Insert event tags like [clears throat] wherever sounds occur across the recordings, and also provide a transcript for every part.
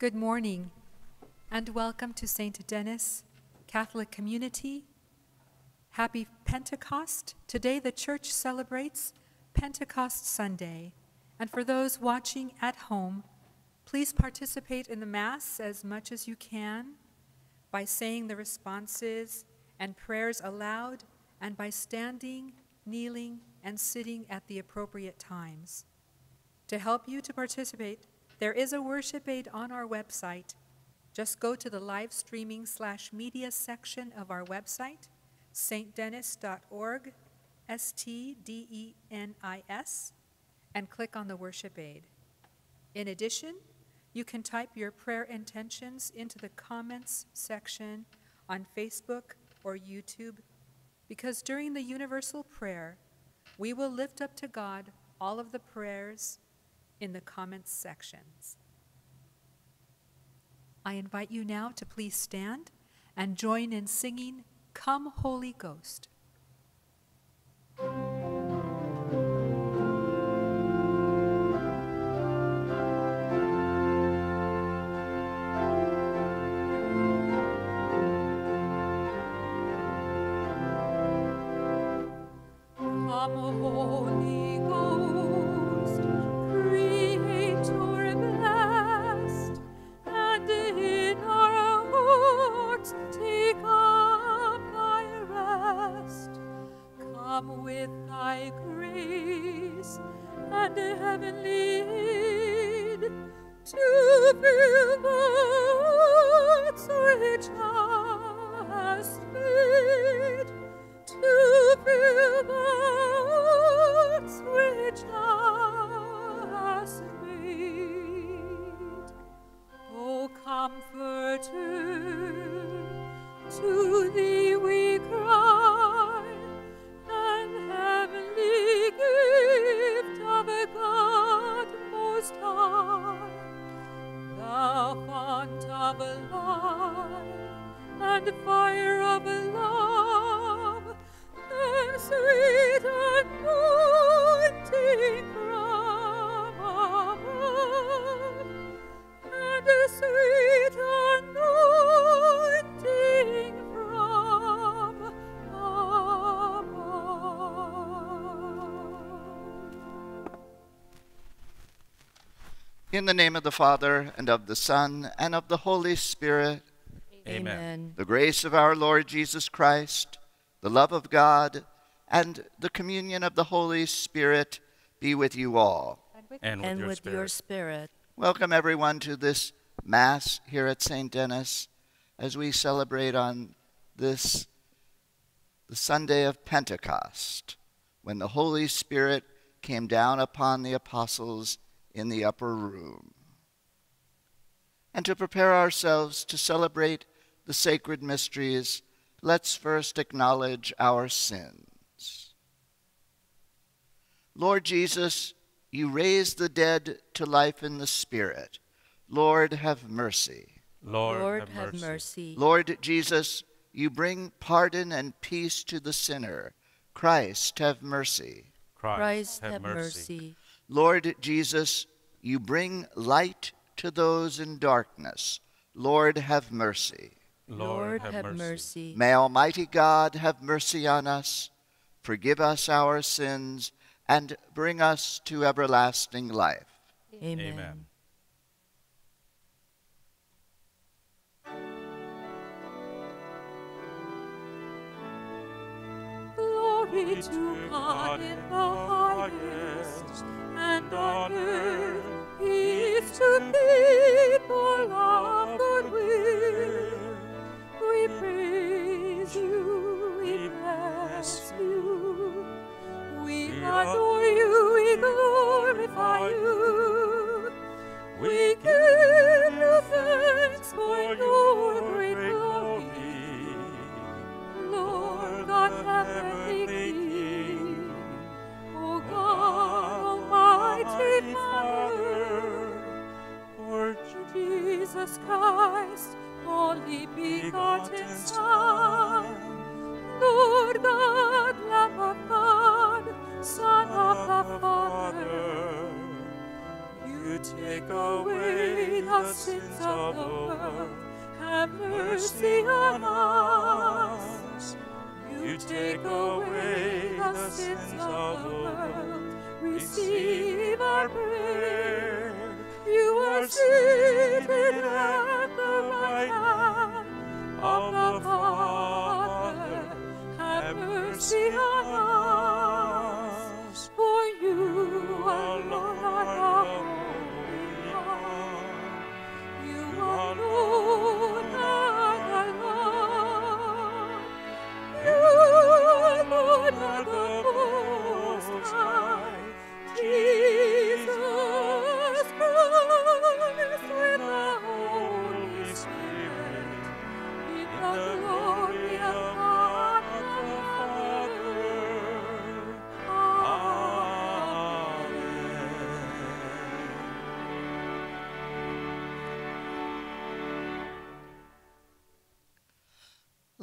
Good morning and welcome to St. Denis Catholic Community. Happy Pentecost. Today the church celebrates Pentecost Sunday. And for those watching at home, please participate in the Mass as much as you can by saying the responses and prayers aloud and by standing, kneeling, and sitting at the appropriate times. To help you to participate, there is a worship aid on our website. Just go to the live streaming slash media section of our website, stdenis.org, S T D E N I S, and click on the worship aid. In addition, you can type your prayer intentions into the comments section on Facebook or YouTube because during the universal prayer, we will lift up to God all of the prayers in the comments sections. I invite you now to please stand and join in singing Come Holy Ghost. The name of the Father, and of the Son, and of the Holy Spirit. Amen. The grace of our Lord Jesus Christ, the love of God, and the communion of the Holy Spirit be with you all. And with, and your, with spirit. your spirit. Welcome, everyone, to this Mass here at St. Denis as we celebrate on this, the Sunday of Pentecost, when the Holy Spirit came down upon the apostles in the upper room. And to prepare ourselves to celebrate the sacred mysteries, let's first acknowledge our sins. Lord Jesus, you raised the dead to life in the Spirit. Lord, have mercy. Lord, Lord, have, have mercy. mercy. Lord Jesus, you bring pardon and peace to the sinner. Christ, have mercy. Christ, Christ, have, have mercy. mercy. Lord Jesus, you bring light to those in darkness. Lord, have mercy. Lord, have, mercy. mercy. May Almighty God have mercy on us, forgive us our sins, and bring us to everlasting life. Amen. Amen. Glory to God in the highest, and on earth peace to people of good will. We praise you, we bless you, we adore you, we glorify you. We give you thanks for your great glory. Lord God, heavenly King, O God, Almighty Father, for Jesus Christ, only begotten Son, Lord God, Lamb of God, Son of the Father, you take away the sins of the world, have mercy on us. You take away the sins of the world, receive our prayer. You are seated at the right hand of the Father. Have mercy on us, for you alone are Holy. You alone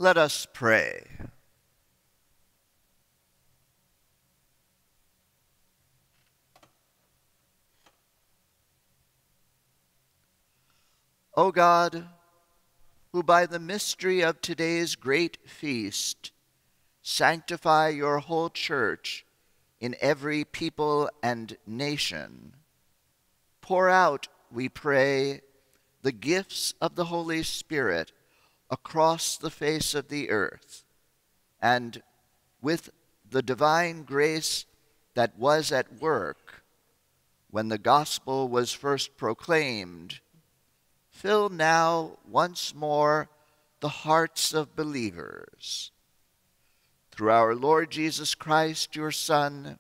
Let us pray. O God, who by the mystery of today's great feast sanctify your whole church in every people and nation, pour out, we pray, the gifts of the Holy Spirit across the face of the earth, and with the divine grace that was at work when the gospel was first proclaimed, fill now once more the hearts of believers. Through our Lord Jesus Christ, your Son,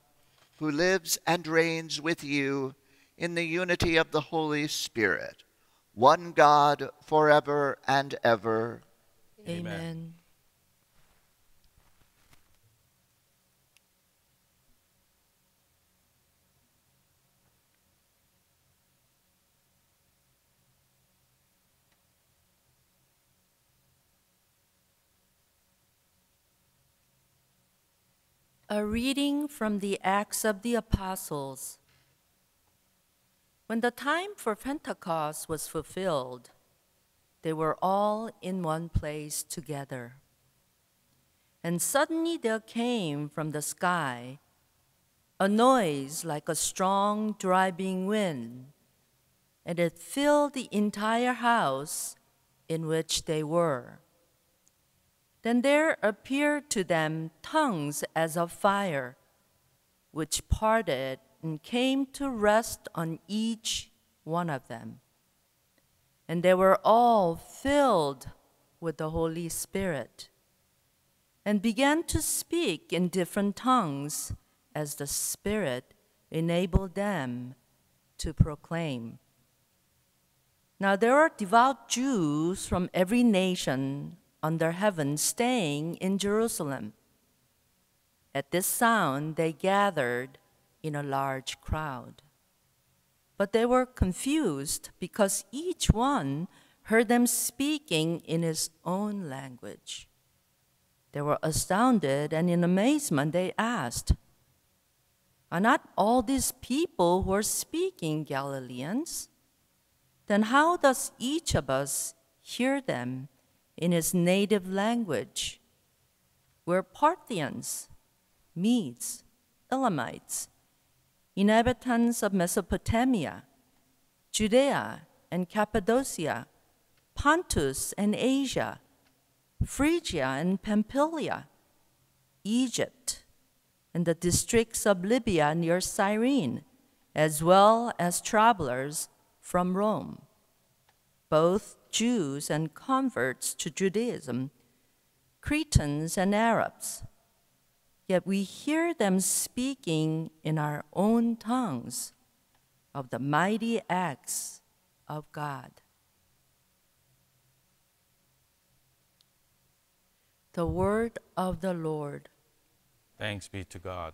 who lives and reigns with you in the unity of the Holy Spirit, one God forever and ever. Amen. A reading from the Acts of the Apostles. When the time for Pentecost was fulfilled, they were all in one place together. And suddenly there came from the sky a noise like a strong driving wind, and it filled the entire house in which they were. Then there appeared to them tongues as of fire, which parted and came to rest on each one of them. And they were all filled with the Holy Spirit and began to speak in different tongues as the Spirit enabled them to proclaim. Now there are devout Jews from every nation under heaven staying in Jerusalem. At this sound, they gathered in a large crowd. But they were confused because each one heard them speaking in his own language. They were astounded, and in amazement they asked, Are not all these people who are speaking Galileans? Then how does each of us hear them in his native language? We're Parthians, Medes, Elamites, inhabitants of Mesopotamia, Judea and Cappadocia, Pontus and Asia, Phrygia and Pamphylia, Egypt, and the districts of Libya near Cyrene, as well as travelers from Rome, both Jews and converts to Judaism, Cretans and Arabs. Yet we hear them speaking in our own tongues of the mighty acts of God. The word of the Lord. Thanks be to God.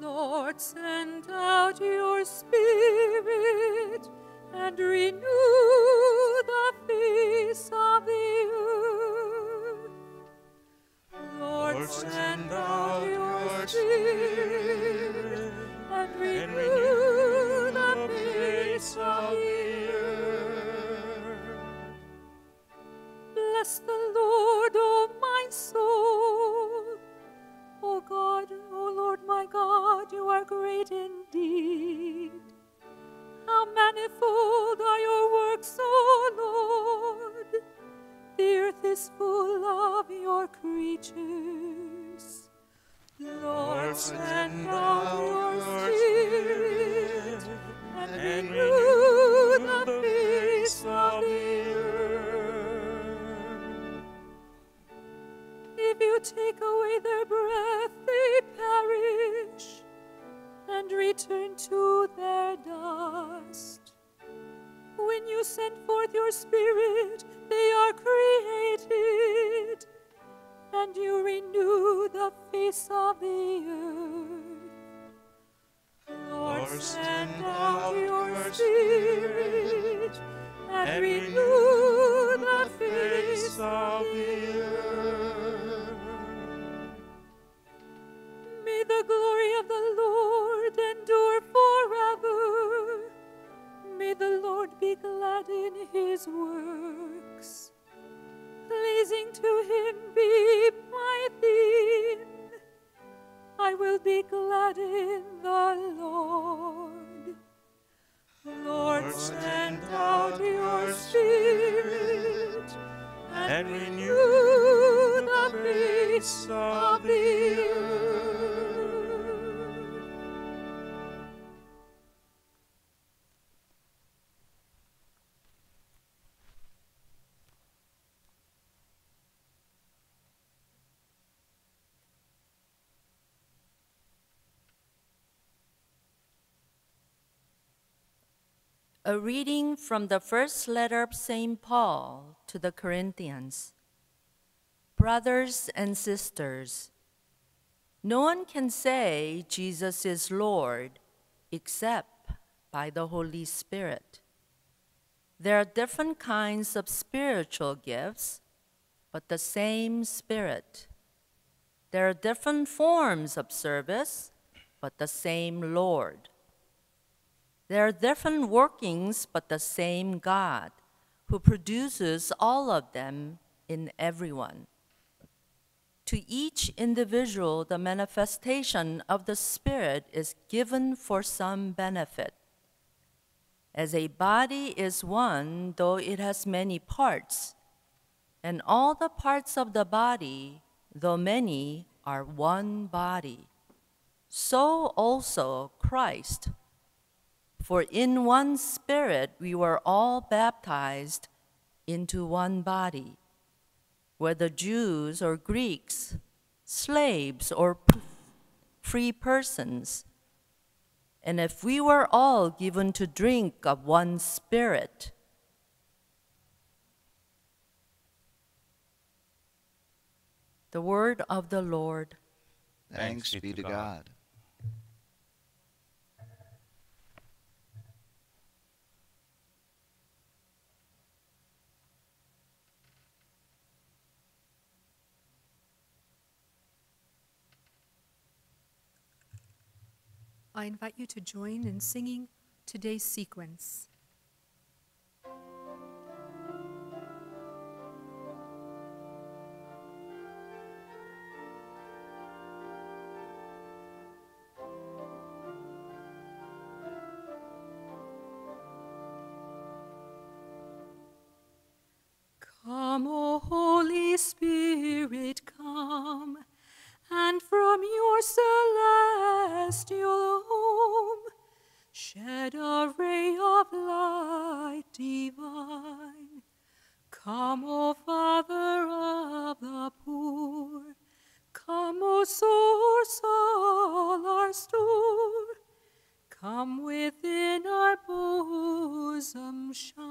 Lord, send out your Spirit and renew Reading from the first letter of St. Paul to the Corinthians. Brothers and sisters, no one can say Jesus is Lord except by the Holy Spirit. There are different kinds of spiritual gifts, but the same Spirit. There are different forms of service, but the same Lord. There are different workings, but the same God, who produces all of them in everyone. To each individual, the manifestation of the Spirit is given for some benefit. As a body is one, though it has many parts, and all the parts of the body, though many, are one body, so also Christ. For in one Spirit we were all baptized into one body, whether Jews or Greeks, slaves or free persons. And if we were all given to drink of one Spirit, the word of the Lord. Thanks be to God. I invite you to join in singing today's sequence. Come, O Holy Spirit, come, and from your celestial home shed a ray of light divine. Come, O Father of the poor, come, O source all our store, come within our bosom shine.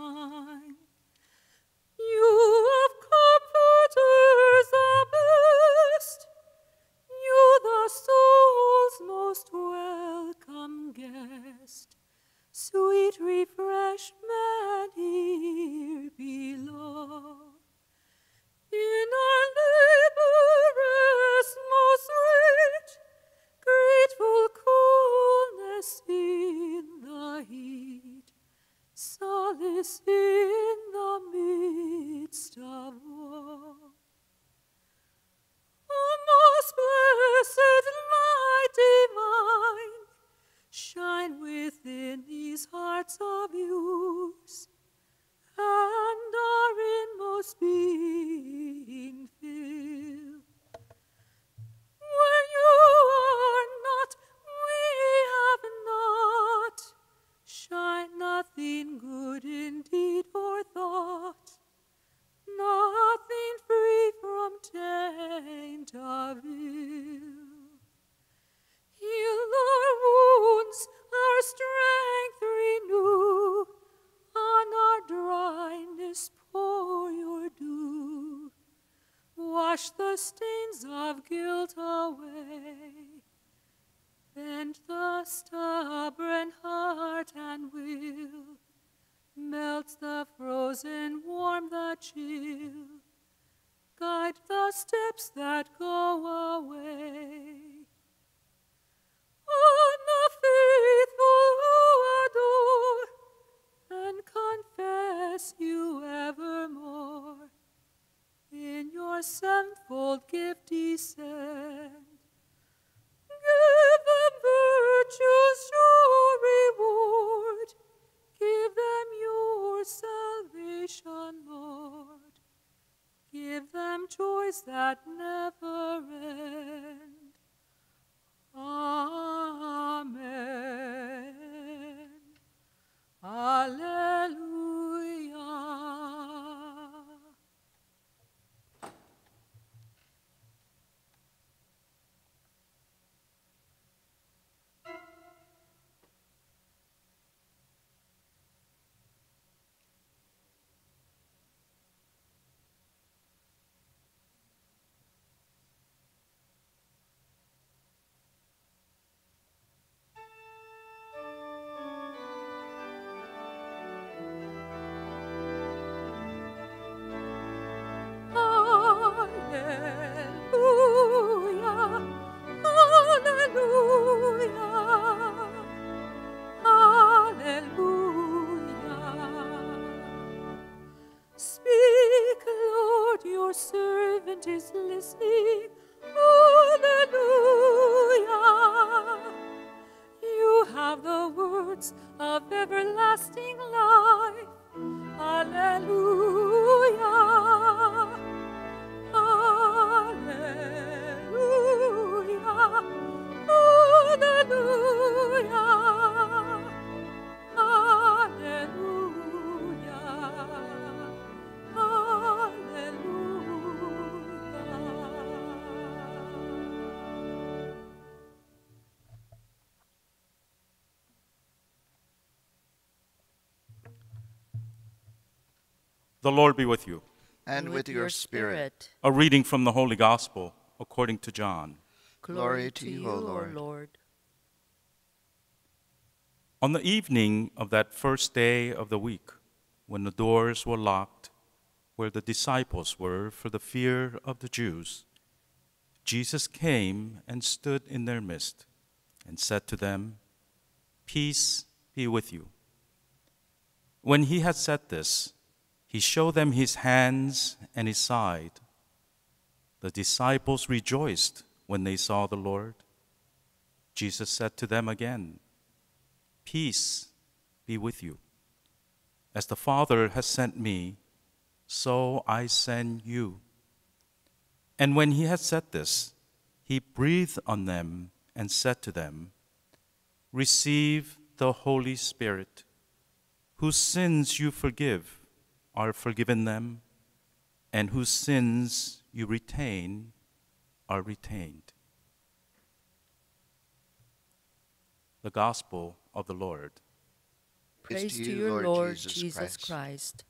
The Lord be with you. And with your spirit. A reading from the Holy Gospel according to John. Glory to you, O Lord. Lord. On the evening of that first day of the week, when the doors were locked where the disciples were for the fear of the Jews, Jesus came and stood in their midst and said to them, Peace be with you. When he had said this, he showed them his hands and his side. The disciples rejoiced when they saw the Lord. Jesus said to them again, Peace be with you. As the Father has sent me, so I send you. And when he had said this, he breathed on them and said to them, Receive the Holy Spirit. Whose sins you forgive are forgiven them, and whose sins you retain are retained. The Gospel of the Lord. Praise to you, Lord, Jesus Christ.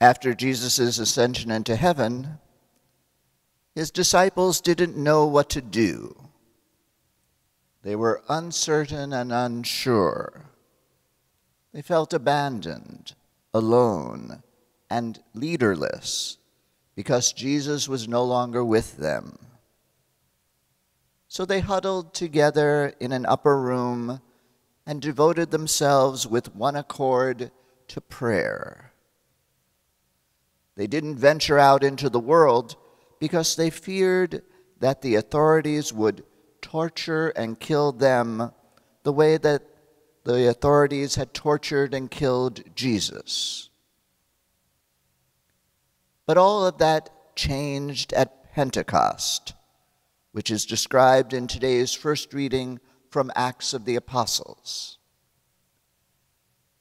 After Jesus' ascension into heaven, his disciples didn't know what to do. They were uncertain and unsure. They felt abandoned, alone, and leaderless because Jesus was no longer with them. So they huddled together in an upper room and devoted themselves with one accord to prayer. They didn't venture out into the world because they feared that the authorities would torture and kill them the way that the authorities had tortured and killed Jesus. But all of that changed at Pentecost, which is described in today's first reading from Acts of the Apostles.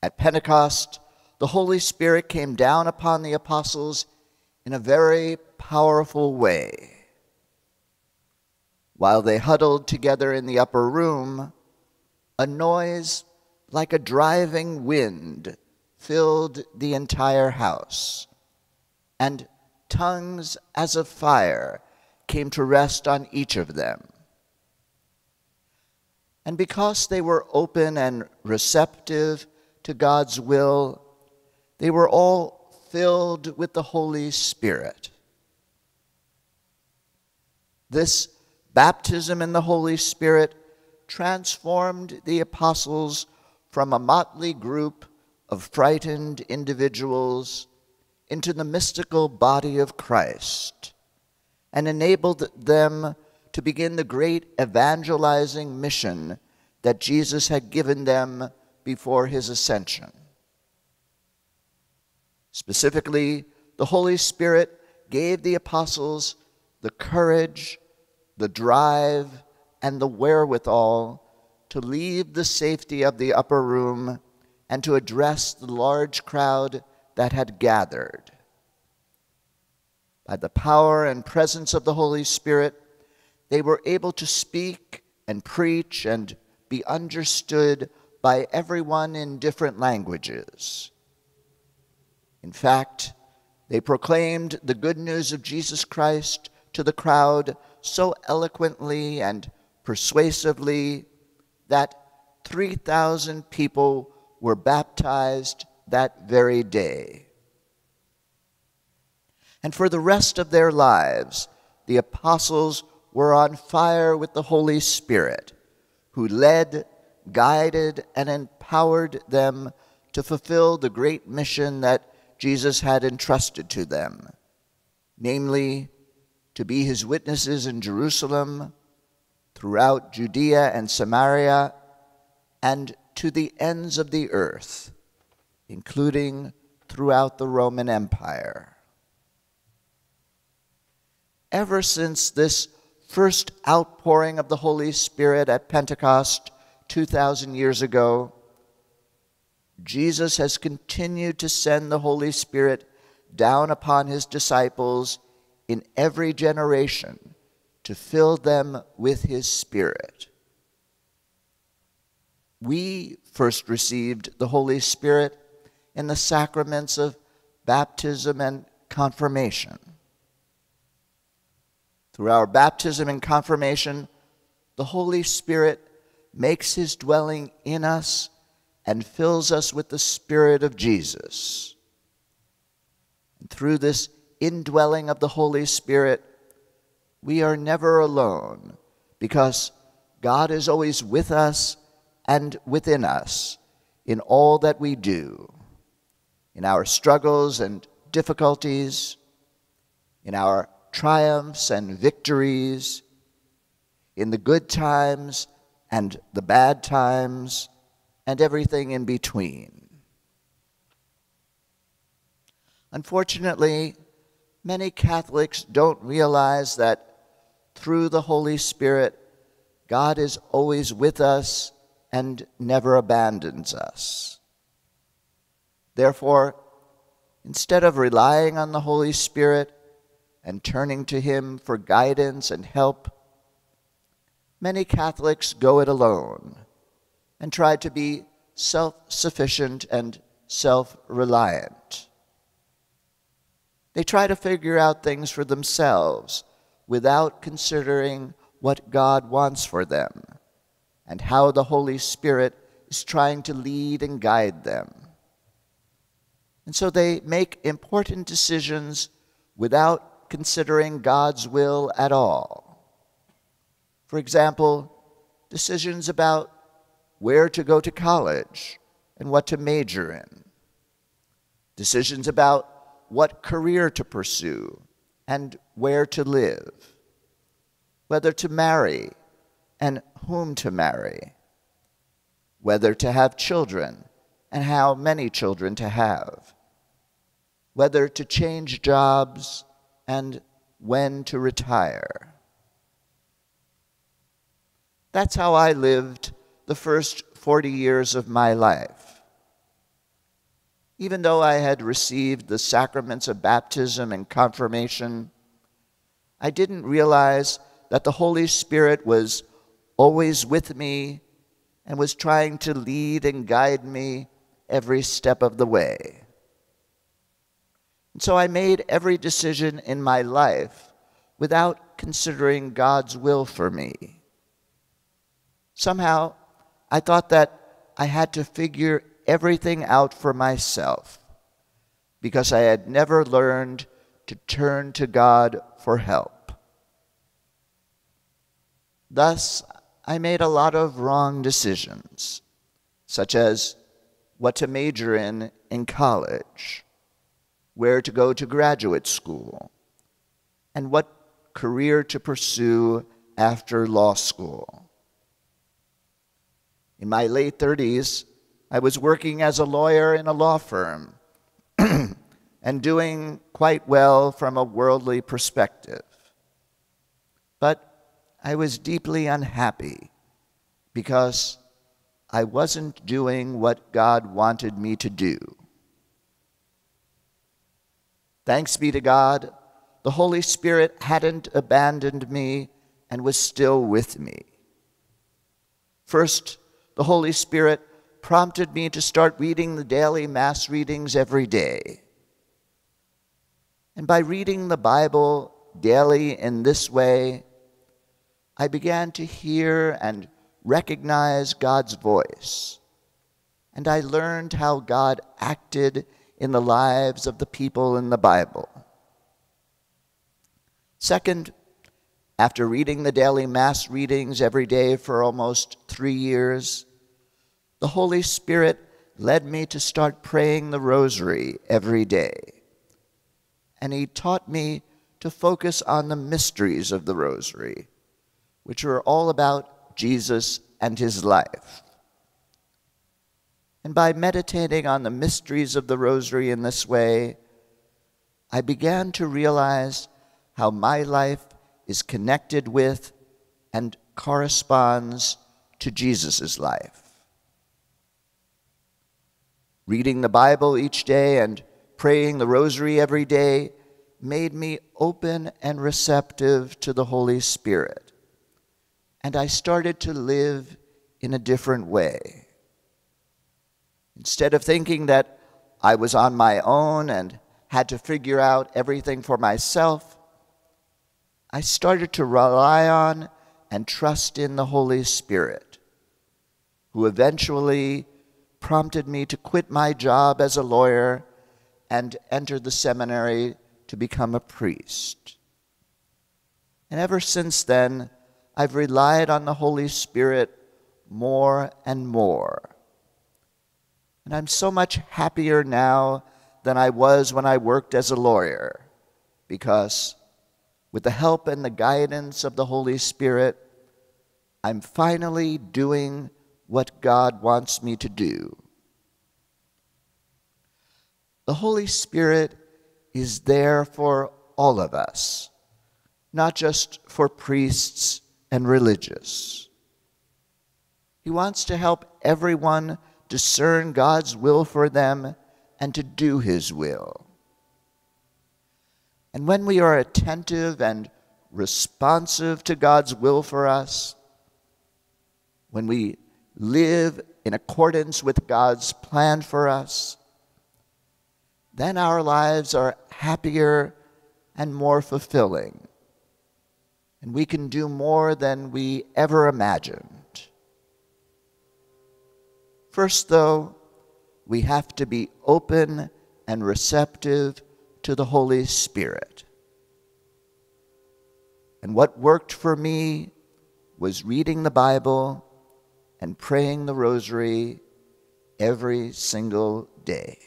At Pentecost, the Holy Spirit came down upon the apostles in a very powerful way. While they huddled together in the upper room, a noise like a driving wind filled the entire house, and tongues as of fire came to rest on each of them. And because they were open and receptive to God's will, they were all filled with the Holy Spirit. This baptism in the Holy Spirit transformed the apostles from a motley group of frightened individuals into the mystical body of Christ and enabled them to begin the great evangelizing mission that Jesus had given them before his ascension. Specifically, the Holy Spirit gave the apostles the courage, the drive, and the wherewithal to leave the safety of the upper room and to address the large crowd that had gathered. By the power and presence of the Holy Spirit, they were able to speak and preach and be understood by everyone in different languages. In fact, they proclaimed the good news of Jesus Christ to the crowd so eloquently and persuasively that 3,000 people were baptized that very day. And for the rest of their lives, the apostles were on fire with the Holy Spirit, who led, guided, and empowered them to fulfill the great mission that Jesus had entrusted to them, namely, to be his witnesses in Jerusalem, throughout Judea and Samaria, and to the ends of the earth, including throughout the Roman Empire. Ever since this first outpouring of the Holy Spirit at Pentecost 2,000 years ago, Jesus has continued to send the Holy Spirit down upon his disciples in every generation to fill them with his Spirit. We first received the Holy Spirit in the sacraments of baptism and confirmation. Through our baptism and confirmation, the Holy Spirit makes his dwelling in us and fills us with the Spirit of Jesus. And through this indwelling of the Holy Spirit, we are never alone because God is always with us and within us in all that we do, in our struggles and difficulties, in our triumphs and victories, in the good times and the bad times and everything in between. Unfortunately, many Catholics don't realize that through the Holy Spirit, God is always with us and never abandons us. Therefore, instead of relying on the Holy Spirit and turning to Him for guidance and help, many Catholics go it alone and tried to be self sufficient and self reliant. They try to figure out things for themselves without considering what God wants for them and how the Holy Spirit is trying to lead and guide them. And so they make important decisions without considering God's will at all. For example, decisions about where to go to college and what to major in, decisions about what career to pursue and where to live, whether to marry and whom to marry, whether to have children and how many children to have, whether to change jobs and when to retire. That's how I lived the first 40 years of my life. Even though I had received the sacraments of baptism and confirmation, I didn't realize that the Holy Spirit was always with me and was trying to lead and guide me every step of the way. And so I made every decision in my life without considering God's will for me. Somehow, I thought that I had to figure everything out for myself because I had never learned to turn to God for help. Thus, I made a lot of wrong decisions, such as what to major in in college, where to go to graduate school, and what career to pursue after law school. In my late 30s, I was working as a lawyer in a law firm [clears throat] and doing quite well from a worldly perspective. But I was deeply unhappy because I wasn't doing what God wanted me to do. Thanks be to God, the Holy Spirit hadn't abandoned me and was still with me. First, the Holy Spirit prompted me to start reading the daily Mass readings every day. And by reading the Bible daily in this way, I began to hear and recognize God's voice. And I learned how God acted in the lives of the people in the Bible. Second, after reading the daily Mass readings every day for almost three years, the Holy Spirit led me to start praying the Rosary every day. And He taught me to focus on the mysteries of the Rosary which are all about Jesus and his life. And by meditating on the mysteries of the Rosary in this way, I began to realize how my life is connected with and corresponds to Jesus' life. Reading the Bible each day and praying the Rosary every day made me open and receptive to the Holy Spirit and I started to live in a different way. Instead of thinking that I was on my own and had to figure out everything for myself, I started to rely on and trust in the Holy Spirit, who eventually prompted me to quit my job as a lawyer and enter the seminary to become a priest. And ever since then, I've relied on the Holy Spirit more and more. And I'm so much happier now than I was when I worked as a lawyer because, with the help and the guidance of the Holy Spirit, I'm finally doing what God wants me to do. The Holy Spirit is there for all of us, not just for priests and religious. He wants to help everyone discern God's will for them and to do His will. And when we are attentive and responsive to God's will for us, when we live in accordance with God's plan for us, then our lives are happier and more fulfilling. And we can do more than we ever imagined. First, though, we have to be open and receptive to the Holy Spirit. And what worked for me was reading the Bible and praying the rosary every single day.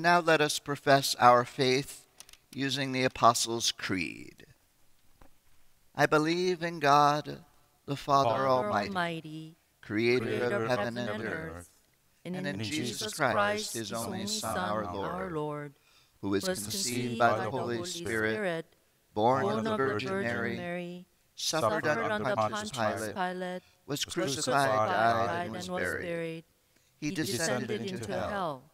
Now let us profess our faith using the Apostles' Creed. I believe in God, the Father, Father Almighty, Almighty, creator, creator of heaven and earth, and, and in in Jesus Christ, Christ, his his only Son, our our Lord, Lord, Lord, who was conceived by the Holy Spirit, born born of the Virgin Mary, Mary, suffered under Pontius Pilate, Pilate, was crucified, died, and was buried. buried. He descended into hell. On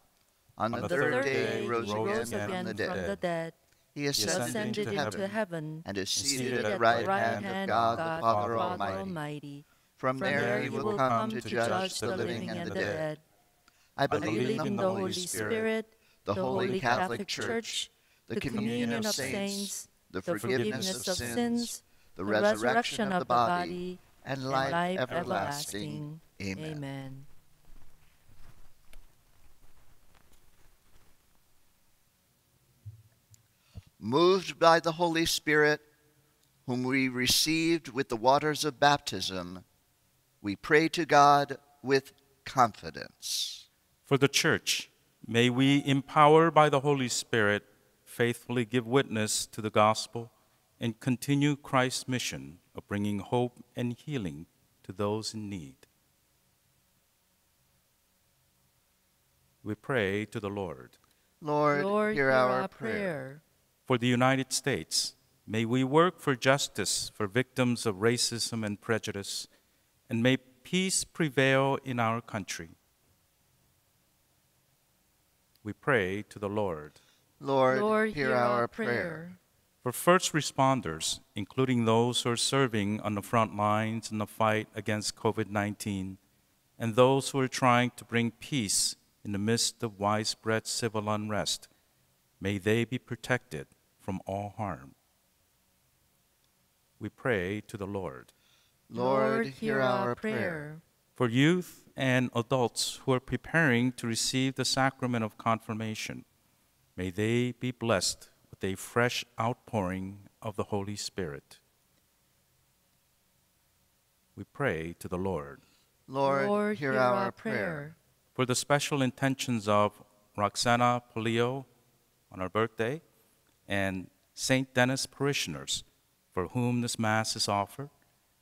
On the the third day, he rose rose again again from the dead. dead. He He ascended ascended into heaven and is seated at the right hand of God, the Father Almighty. From From there he will come to judge the living and the dead. I I believe in the Holy Spirit, the Holy Catholic Church, the communion of saints, the forgiveness of sins, the resurrection of the body, and life everlasting. Amen. Moved by the Holy Spirit, whom we received with the waters of baptism, we pray to God with confidence. For the church, may we, empowered by the Holy Spirit, faithfully give witness to the gospel and continue Christ's mission of bringing hope and healing to those in need. We pray to the Lord. Lord, Lord, hear our prayer. For the United States, may we work for justice for victims of racism and prejudice, and may peace prevail in our country. We pray to the Lord. Lord, Lord, hear our prayer. For first responders, including those who are serving on the front lines in the fight against COVID 19, and those who are trying to bring peace in the midst of widespread civil unrest, may they be protected from all harm. We pray to the Lord. Lord, hear our prayer. For youth and adults who are preparing to receive the sacrament of confirmation, may they be blessed with a fresh outpouring of the Holy Spirit. We pray to the Lord. Lord, hear our prayer. For the special intentions of Roxana Polio on her birthday and St. Denis parishioners for whom this Mass is offered,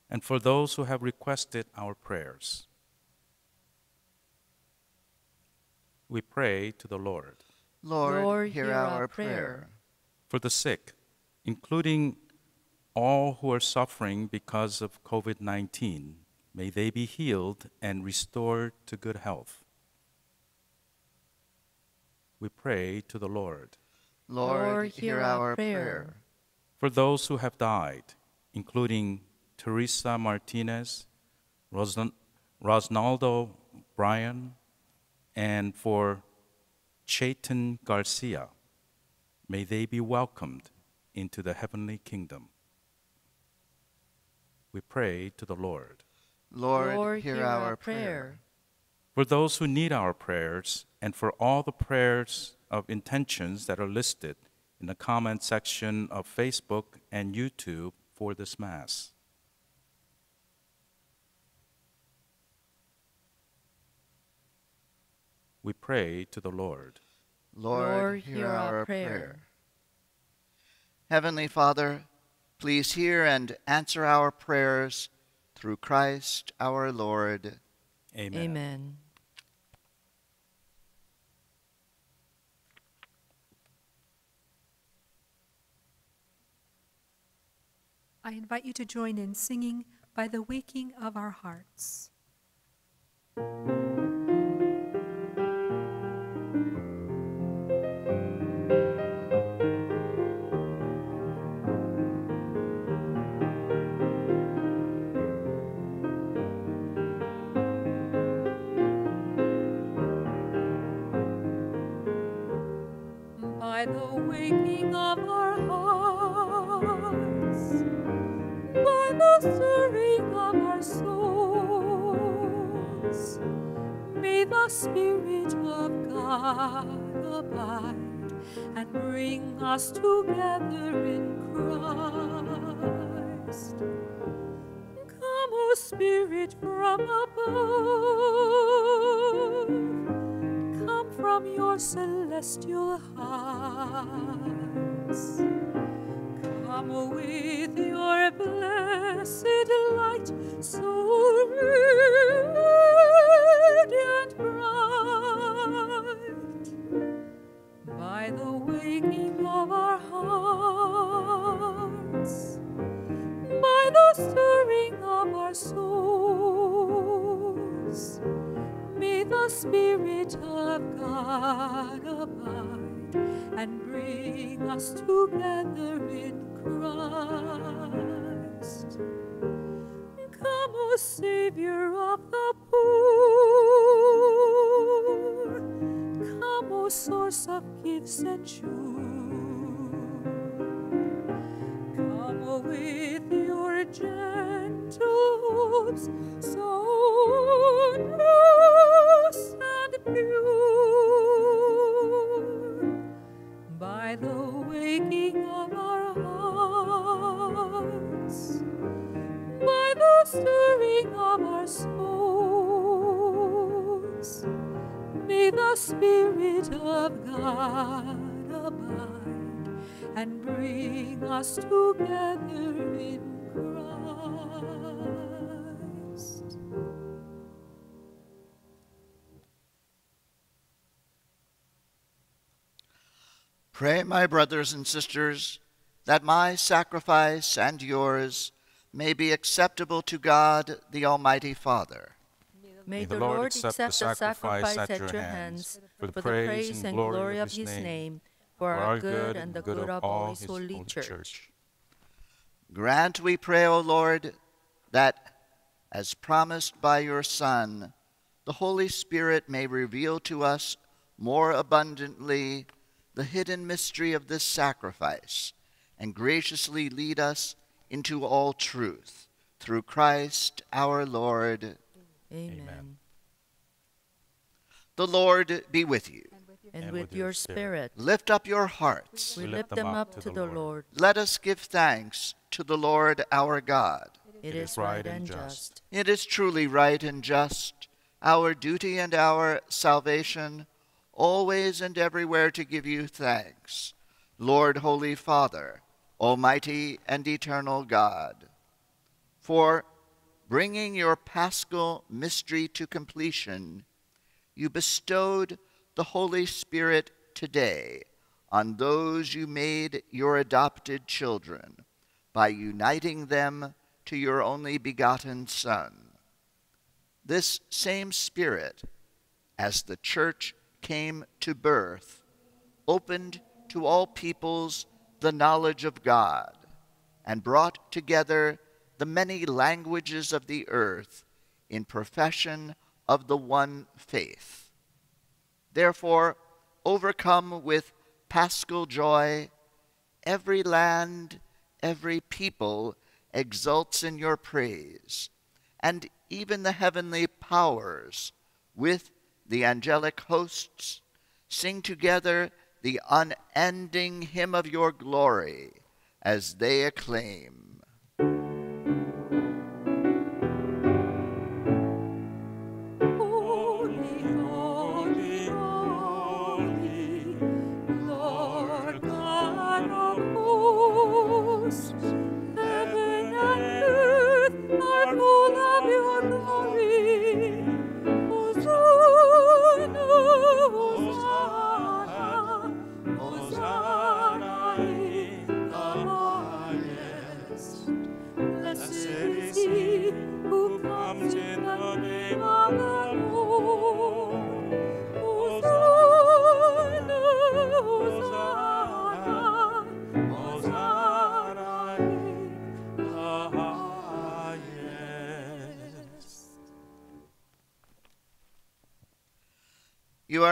and for those who have requested our prayers. We pray to the Lord. Lord, Lord, hear hear our our prayer. prayer. For the sick, including all who are suffering because of COVID 19, may they be healed and restored to good health. We pray to the Lord. Lord, hear our prayer. For those who have died, including Teresa Martinez, Rosn- Rosnaldo Brion, and for Chayton Garcia, may they be welcomed into the heavenly kingdom. We pray to the Lord. Lord, hear our prayer. For those who need our prayers, and for all the prayers of intentions that are listed in the comment section of Facebook and YouTube for this Mass. We pray to the Lord. Lord, Lord, hear, hear our our prayer. prayer. Heavenly Father, please hear and answer our prayers through Christ our Lord. Amen. Amen. I invite you to join in singing by the waking of our hearts. Abide and bring us together in Christ. Come, O Spirit, from above. Come from your celestial heights. Come with your blessed light, so radiant of our souls, may the Spirit of God abide and bring us together in Christ. Come, O Savior of the poor, come, O source of gifts and joy. Come with your gentle and pure. By the waking of our hearts, by the stirring of our souls, may the Spirit of God abide and bring us together in Pray, my brothers and sisters, that my sacrifice and yours may be acceptable to God, the Almighty Father. May the Lord accept the sacrifice at your hands for the praise and glory of his name, for our good and the good of all his holy church. Grant, we pray, O Lord, that, as promised by your Son, the Holy Spirit may reveal to us more abundantly the hidden mystery of this sacrifice and graciously lead us into all truth. Through Christ our Lord. Amen. The Lord be with you. And with your spirit, Lift up your hearts. we lift them up to the Lord. Let us give thanks to the Lord our God. It is right and just. It is truly right and just, our duty and our salvation, always and everywhere to give you thanks, Lord, Holy Father, Almighty and eternal God. For bringing your paschal mystery to completion, you bestowed the Holy Spirit today on those you made your adopted children by uniting them to your only begotten Son. This same Spirit, as the church came to birth, opened to all peoples the knowledge of God and brought together the many languages of the earth in profession of the one faith. Therefore, overcome with paschal joy, every land, every people exults in your praise, and even the heavenly powers, with the angelic hosts, sing together the unending hymn of your glory as they acclaim.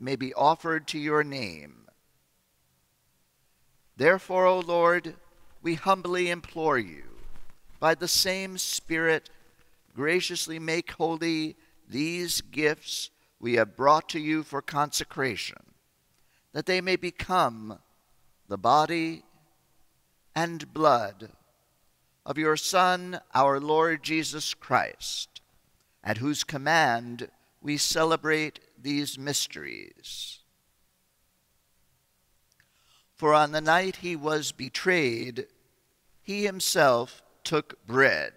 may be offered to your name. Therefore, O Lord, we humbly implore you, by the same Spirit, graciously make holy these gifts we have brought to you for consecration, that they may become the body and blood of your Son, our Lord Jesus Christ, at whose command we celebrate these mysteries. For on the night he was betrayed, he himself took bread,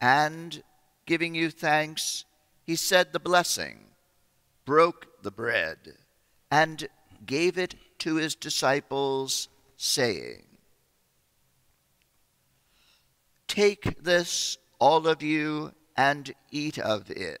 and, giving you thanks, he said the blessing, broke the bread, and gave it to his disciples, saying, Take this, all of you, and eat of it.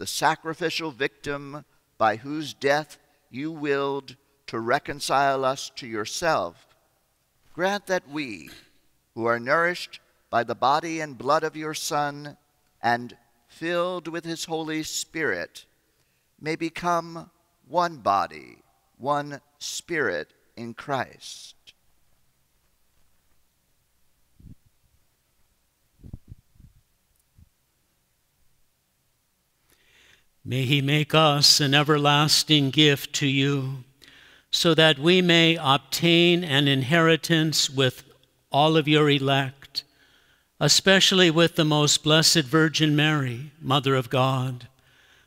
the sacrificial victim by whose death you willed to reconcile us to yourself, grant that we, who are nourished by the body and blood of your Son and filled with his Holy Spirit, may become one body, one spirit in Christ. May he make us an everlasting gift to you, so that we may obtain an inheritance with all of your elect, especially with the most blessed Virgin Mary, Mother of God,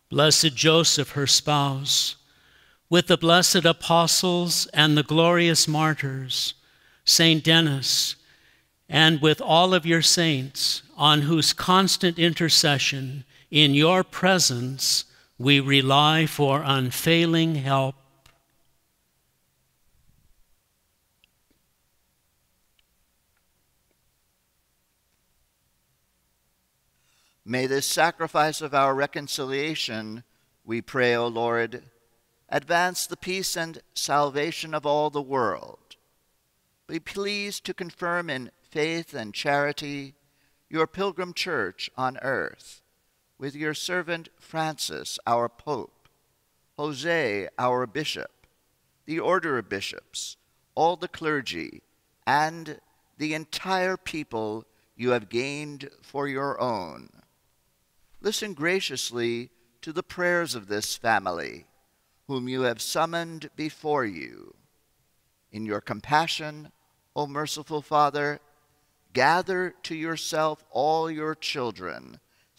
blessed Joseph, her spouse, with the blessed apostles and the glorious martyrs, Saint Denis, and with all of your saints, on whose constant intercession in your presence we rely for unfailing help. May this sacrifice of our reconciliation, we pray, O Lord, advance the peace and salvation of all the world. Be pleased to confirm in faith and charity your pilgrim church on earth, with your servant Francis, our Pope, Jose, our Bishop, the order of bishops, all the clergy, and the entire people you have gained for your own. Listen graciously to the prayers of this family, whom you have summoned before you. In your compassion, O merciful Father, gather to yourself all your children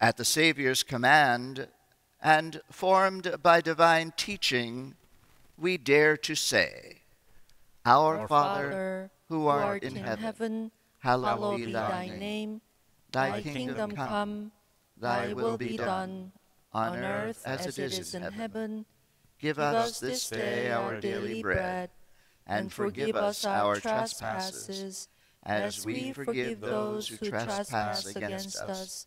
At the Savior's command, and formed by divine teaching, we dare to say, Our, Our Father, who art in heaven, hallowed be thy name. Thy kingdom come, thy will be done, on earth as it is in heaven. Give us this day our daily bread, and forgive us our trespasses, as we forgive those who trespass against us.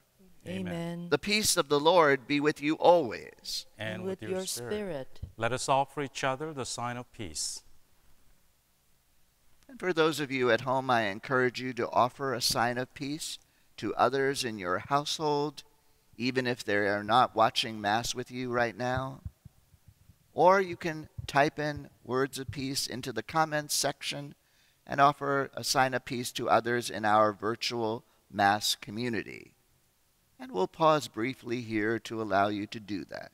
Amen. The peace of the Lord be with you always. And with your spirit. Let us offer each other the sign of peace. And for those of you at home, I encourage you to offer a sign of peace to others in your household, even if they are not watching Mass with you right now. Or you can type in words of peace into the comments section and offer a sign of peace to others in our virtual Mass community. And we'll pause briefly here to allow you to do that.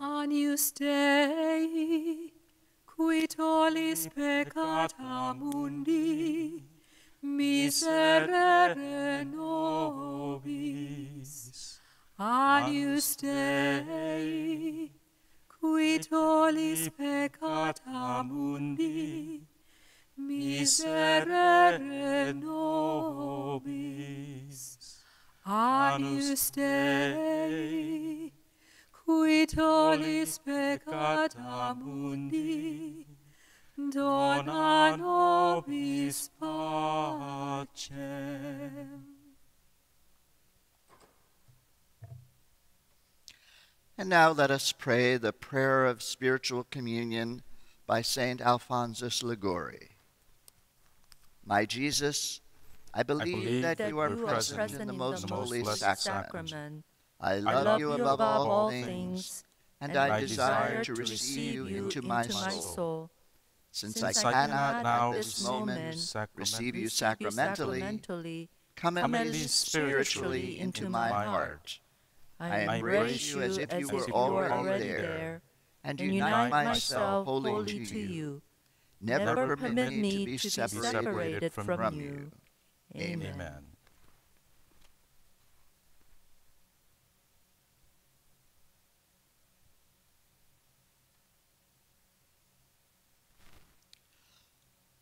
Agnus Dei, qui tollis peccata mundi, miserere nobis, Agnus Dei, qui tollis peccata mundi, miserere nobis, Agnus Dei, qui tollis peccata mundi, dona nobis pacem. And now let us pray the prayer of spiritual communion by St. Alphonsus Liguori. My Jesus, I believe, believe that, that you are you present, in the most holy blessed sacrament. sacrament. I I love, you above all things, and and I desire to receive you into my soul. Since I Since cannot now at this moment receive you sacramentally, sacramentally, come at least spiritually into my heart. I I embrace you as if you were already there, and unite myself wholly to you. Never permit me to be separated from you. Amen.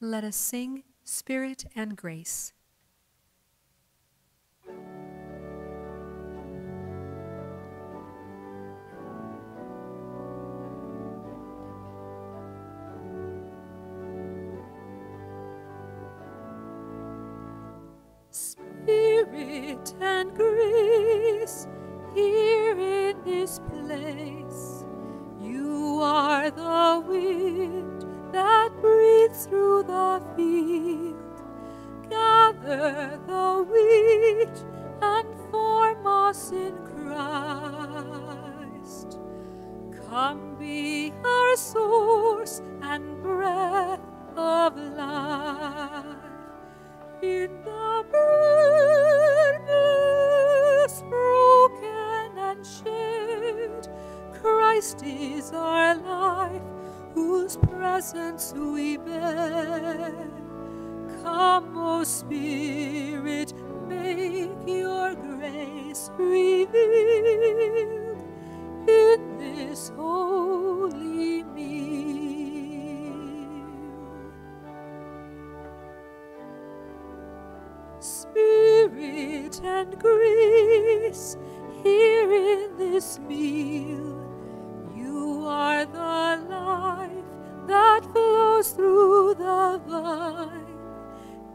Let us sing Spirit and Grace. Spirit and grace here in this place. You are the wind that breathes through the field. Gather the wheat and form us in Christ. Come be our source and breath of life in the burdens broken and shared. Christ is our life, whose presence we bear. Come, O Spirit, make your grace revealed in this holy meal. Spirit and grace here in this meal. Are the life that flows through the vine.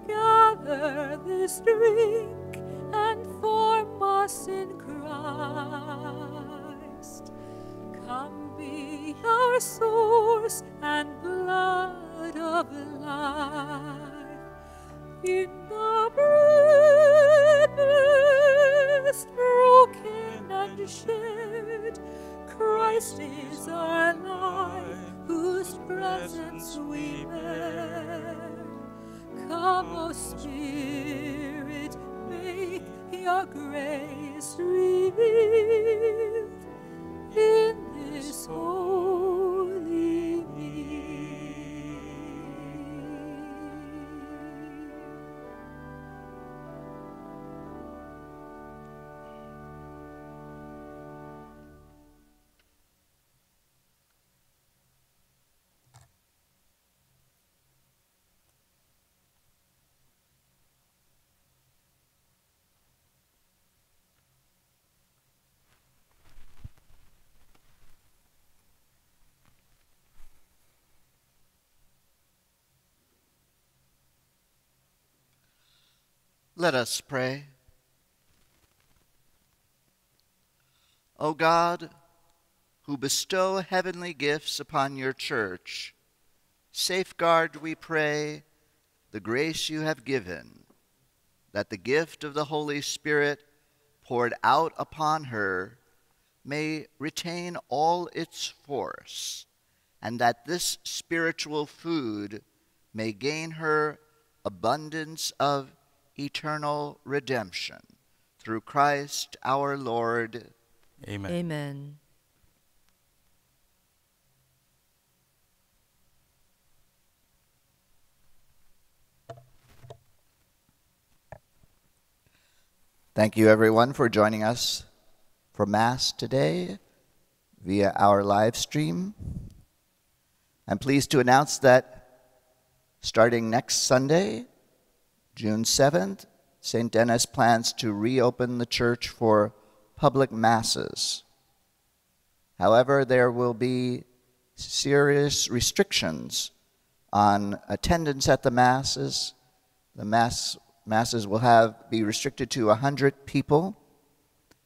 Gather this drink and form us in Christ. Come be our source and blood of life in the burdens broken and shed. Christ is our life, whose presence we bear. Come, O Spirit, make your grace revealed Let us pray. O God, who bestow heavenly gifts upon your church, safeguard, we pray, the grace you have given, that the gift of the Holy Spirit poured out upon her may retain all its force, and that this spiritual food may gain her abundance of eternal redemption. Through Christ our Lord. Amen. Amen. Thank you, everyone, for joining us for Mass today via our live stream. I'm pleased to announce that starting next Sunday, June 7th, St. Denis plans to reopen the church for public masses. However, there will be serious restrictions on attendance at the masses. The mass masses will have be restricted to 100 people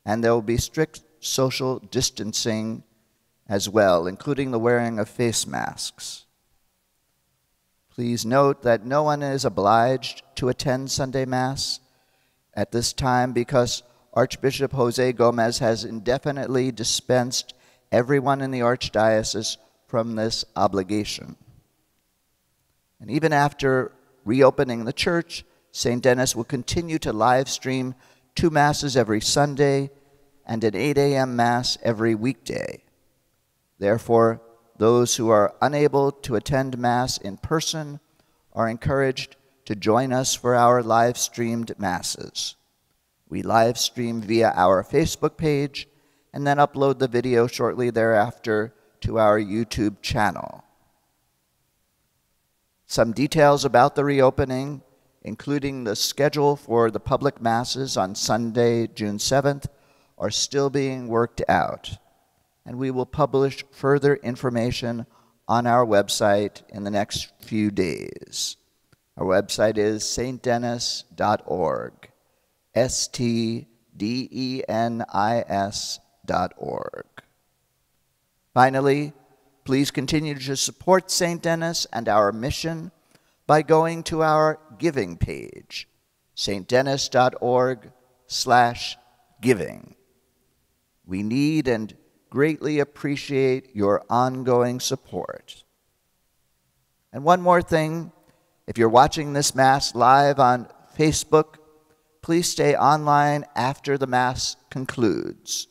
and there will be strict social distancing as well, including the wearing of face masks. Please note that no one is obliged to attend Sunday Mass at this time because Archbishop Jose Gomez has indefinitely dispensed everyone in the Archdiocese from this obligation. And even after reopening the church, St. Denis will continue to live stream two Masses every Sunday and an 8 a.m. Mass every weekday. Therefore, those who are unable to attend Mass in person are encouraged to join us for our live streamed Masses. We live stream via our Facebook page and then upload the video shortly thereafter to our YouTube channel. Some details about the reopening including the schedule for the public masses on Sunday, June 7th, are still being worked out. And we will publish further information on our website in the next few days. Our website is stdenis.org. S T D E N I S dot org. Finally, please continue to support St. Denis and our mission by going to our giving page, stdenis.org slash giving. We need and greatly appreciate your ongoing support. And one more thing, if you're watching this Mass live on Facebook, please stay online after the Mass concludes.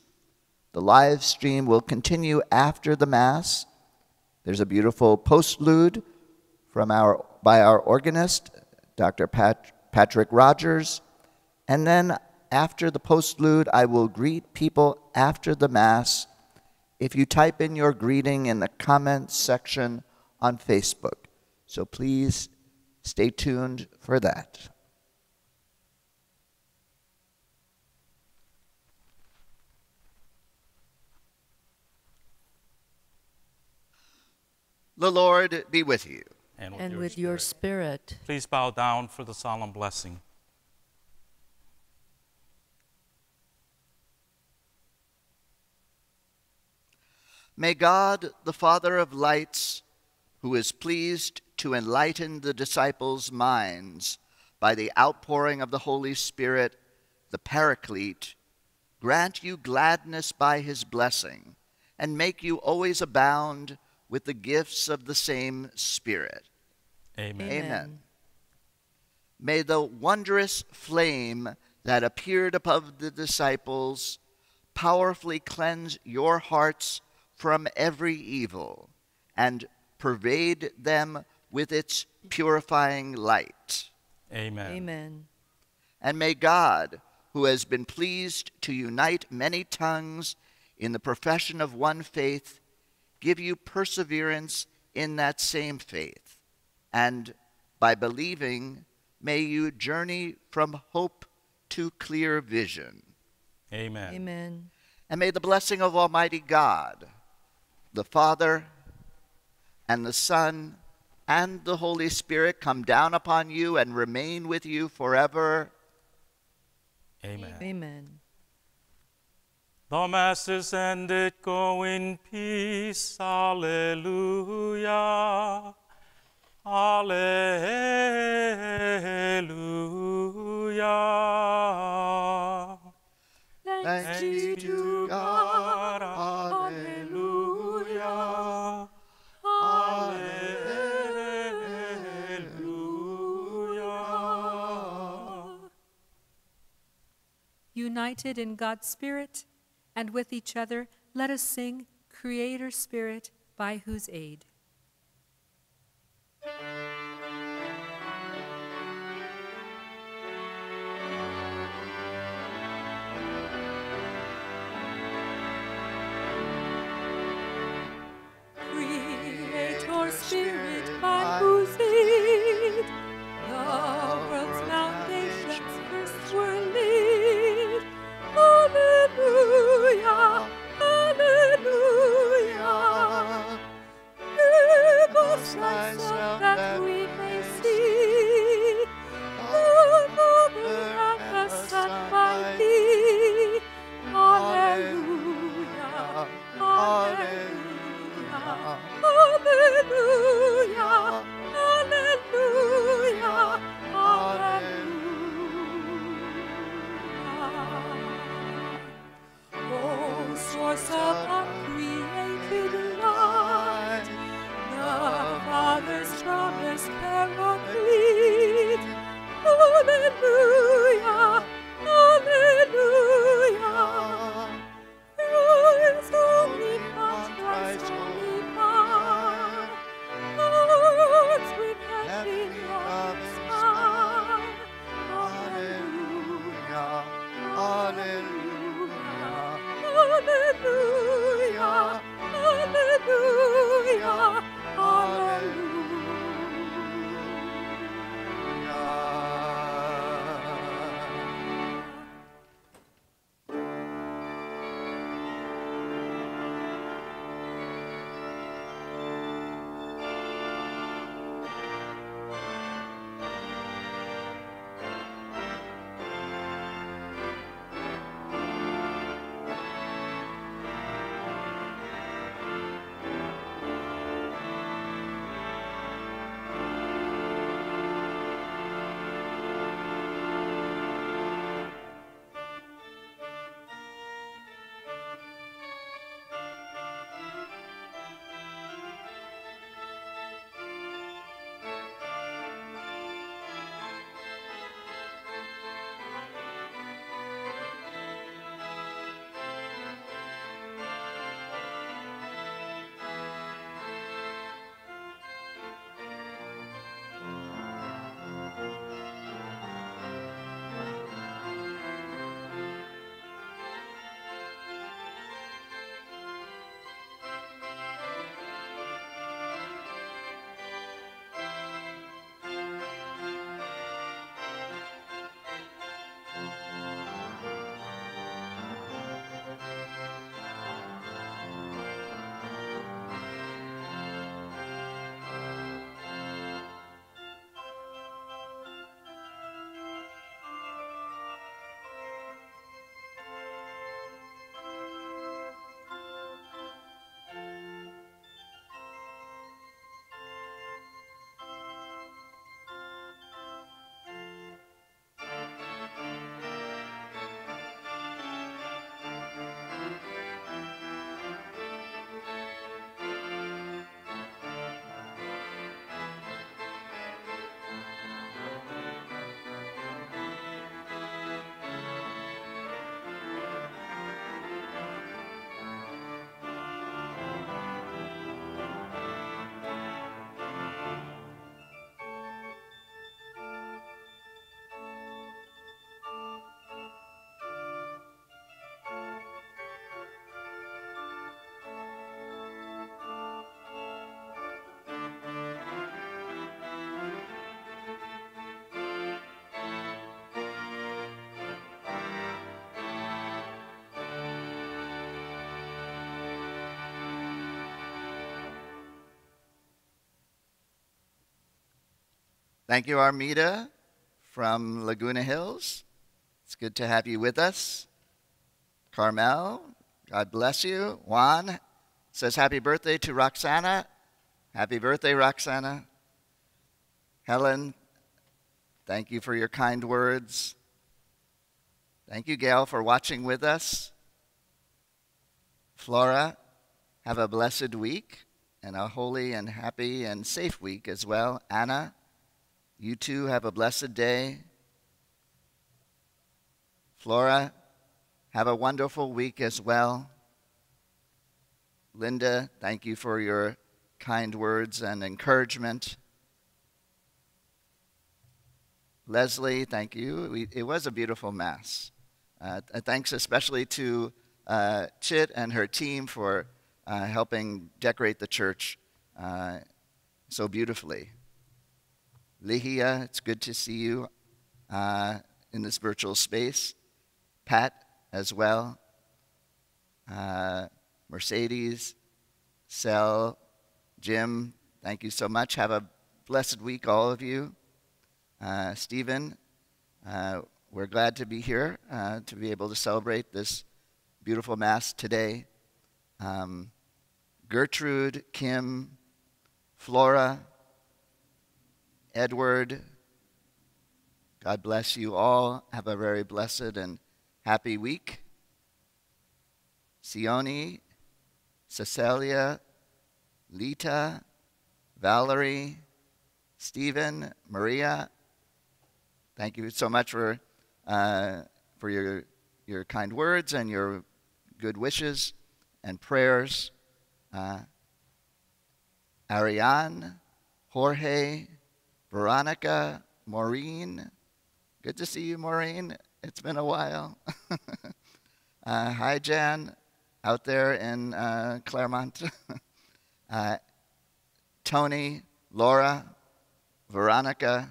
The live stream will continue after the Mass. There's a beautiful postlude from our by our organist, Dr. Pat, Patrick Rogers. And then after the postlude, I will greet people after the Mass. If you type in your greeting in the comments section on Facebook. So please stay tuned for that. The Lord be with you And with, And your, with your spirit. spirit. Please bow down for the solemn blessing. May God, the Father of lights, who is pleased to enlighten the disciples' minds by the outpouring of the Holy Spirit, the Paraclete, grant you gladness by his blessing, and make you always abound with the gifts of the same Spirit. Amen. Amen. May the wondrous flame that appeared above the disciples powerfully cleanse your hearts from every evil and pervade them with its purifying light. Amen. Amen. And may God, who has been pleased to unite many tongues in the profession of one faith, give you perseverance in that same faith. And by believing, may you journey from hope to clear vision. Amen. Amen. And may the blessing of Almighty God, the Father, and the Son, and the Holy Spirit come down upon you and remain with you forever. Amen. Amen. The Mass is ended. Go in peace. Alleluia. Alleluia. Thanks be to God. Alleluia. United in God's Spirit, and with each other, let us sing Creator Spirit, by whose aid. Creator Spirit, Thank you, Armida from Laguna Hills. It's good to have you with us. Carmel, God bless you. Juan says happy birthday to Roxana. Happy birthday, Roxana. Helen, thank you for your kind words. Thank you, Gail, for watching with us. Flora, have a blessed week and a holy and happy and safe week as well. Anna, you too have a blessed day. Flora, Have a wonderful week as well. Linda, thank you for your kind words and encouragement. Leslie, thank you. We, it was a beautiful Mass. Uh, thanks especially to uh, Chit and her team for uh, helping decorate the church uh, so beautifully. Lihia, it's good to see you uh, in this virtual space. Pat, as well. Uh, Mercedes, Sel, Jim, thank you so much. Have a blessed week, all of you. Uh, Stephen, uh, we're glad to be here uh, to be able to celebrate this beautiful Mass today. Um, Gertrude, Kim, Flora, Edward, God bless you all. Have a very blessed and happy week. Sione, Cecilia, Lita, Valerie, Stephen, Maria, thank you so much for, uh, for your, your kind words and your good wishes and prayers. Uh, Ariane, Jorge, Veronica, Maureen. Good to see you, Maureen. It's been a while. [laughs] uh, hi, Jan, out there in uh, Claremont. [laughs] uh, Tony, Laura, Veronica,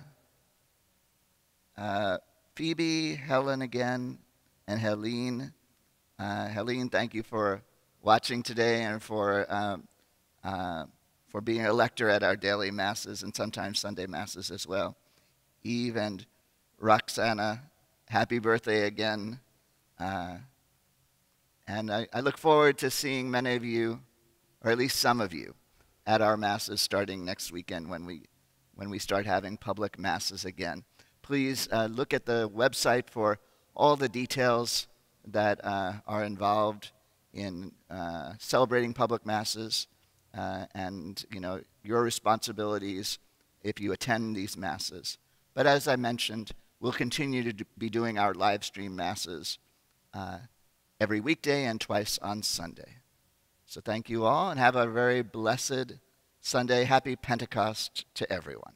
uh, Phoebe, Helen again, and Helene. Uh, Helene, thank you for watching today and for, um, uh, for being a lector at our daily masses and sometimes Sunday masses as well. Eve and Roxana, happy birthday again. Uh, and I, I, look forward to seeing many of you, or at least some of you, at our masses starting next weekend when we, when we start having public masses again. Please uh, look at the website for all the details that uh, are involved in uh, celebrating public masses uh, and you know your responsibilities if you attend these masses. But as I mentioned, we'll continue to be doing our live stream masses uh, every weekday and twice on Sunday. So thank you all and have a very blessed Sunday. Happy Pentecost to everyone.